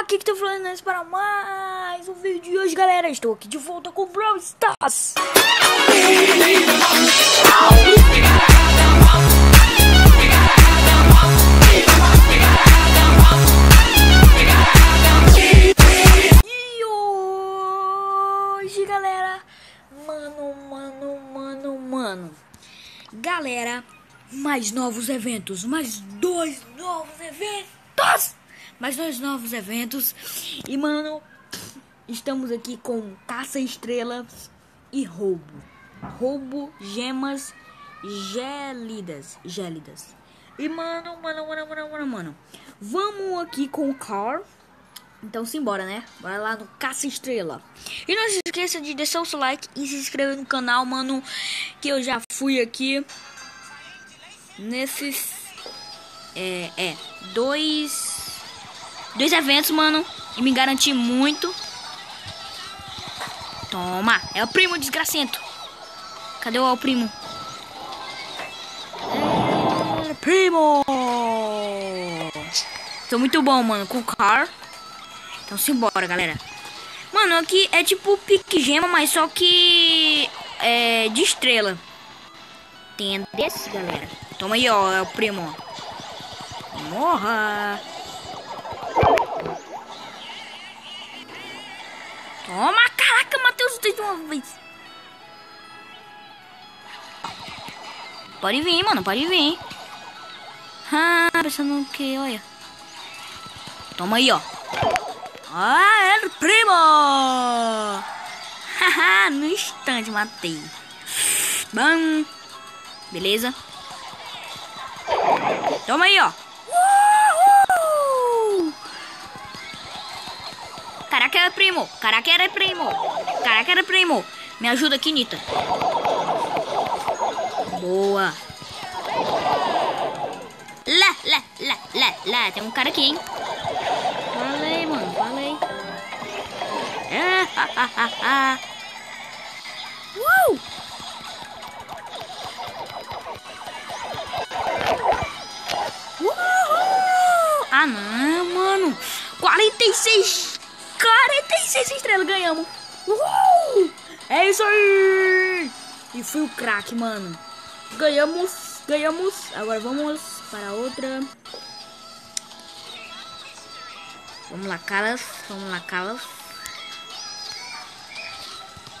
aqui que tá falando nós para mais um vídeo de hoje, galera. Estou aqui de volta com o Brawl Stars. E hoje, galera, mano, mano, mano, mano, galera, mais novos eventos, mais dois novos eventos, mais dois novos eventos. E, mano, estamos aqui com caça estrelas e roubo, roubo gemas gélidas, gélidas. E, mano, mano, mano, mano, mano, mano, vamos aqui com o Car. Então simbora, né? Bora lá no Caça Estrela. E não se esqueça de deixar o seu like e se inscrever no canal, mano. Que eu já fui aqui nesses. É, é. Dois. Dois eventos, mano. E me garanti muito. Toma! É o primo desgracento. Cadê o primo? É, primo! Tô muito bom, mano, com o car. Então simbora, galera. Mano, aqui é tipo pique gema, mas só que é de estrela. Tem desse, galera. Toma aí, ó, é o primo. Morra. Dois de uma vez. Pode vir, mano, pode vir. Ah, pensando que, olha. Toma aí, ó. Ah, é primo! Haha, no instante matei. Bam. Beleza. Toma aí, ó. Uhul! Caraca, era primo. Caraca, era primo. Caraca, era primo. Me ajuda aqui, Nita. Boa. Lá, lá, lá, lá, lá. Tem um cara aqui, hein? Fala aí, mano. Fala aí. É, ha, ha, ha, ha. Uh! Uhul! Ah, não, mano. 46. 46 estrelas ganhamos. Uhul! É isso aí. E fui o craque, mano. Ganhamos. Ganhamos. Agora vamos para outra. Vamos lá, Calas. Vamos lá, Calas.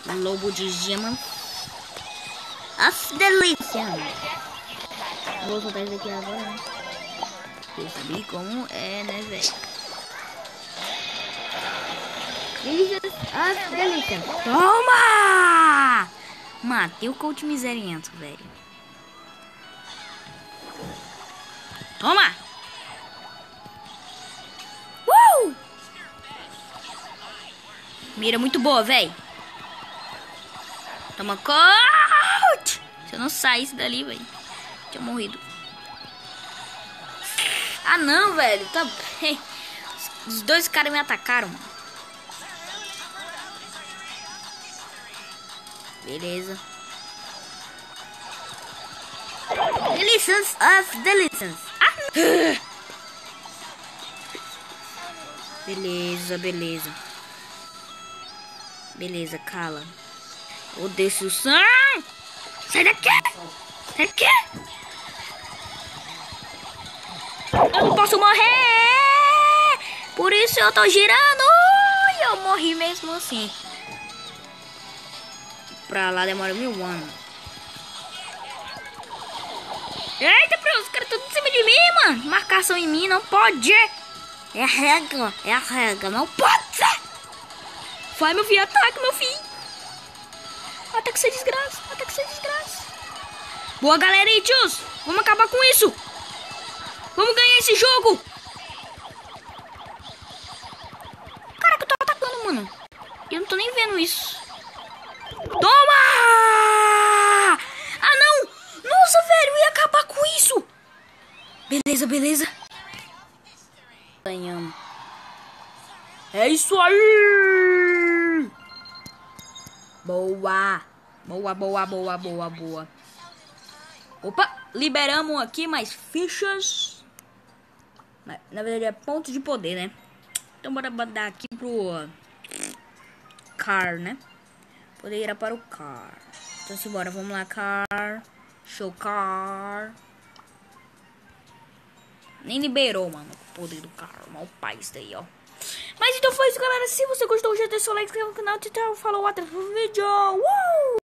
Lobo de gema. As delícia. Vou soltar isso aqui agora, né? Percebi como é, né, velho? Delícias, as delícias. Toma! Matei o coach miseriento, velho. Toma! Uh! Mira muito boa, velho. Toma coach! Se eu não saísse dali, velho, tinha morrido. Ah, não, velho. Tá. Os dois caras me atacaram, mano. Beleza. Delicious of delicious. Ah! Beleza, beleza. Beleza, cala. Odeio o sangue. Sai daqui! Sai daqui! Eu não posso morrer! Por isso eu tô girando! E eu morri mesmo assim. Pra lá demora mil anos. Eita, os caras estão em cima de mim, mano. Marcação em mim, não pode. É a regra, é a regra, não pode. Vai, meu filho, ataque, meu filho. Ataque sem desgraça, ataque sem desgraça. Boa, galera aí, tios. Vamos acabar com isso. Vamos ganhar esse jogo. Caraca, eu tô atacando, mano. Eu não tô nem vendo isso. Toma! Ah, não! Nossa, velho, eu ia acabar com isso. Beleza, beleza. Ganhamos. É isso aí! Boa! Boa, boa, boa, boa, boa. Opa, liberamos aqui mais fichas. Na verdade é ponto de poder, né? Então bora mandar aqui pro car, né? Poder ir para o car. Então simbora, vamos lá, car. Show car. Nem liberou, mano, o poder do car. Mal pai isso daí, ó. Mas então foi isso, galera. Se você gostou, já deixa o like, inscreva no canal. Tchau, falou, até o vídeo. Uh!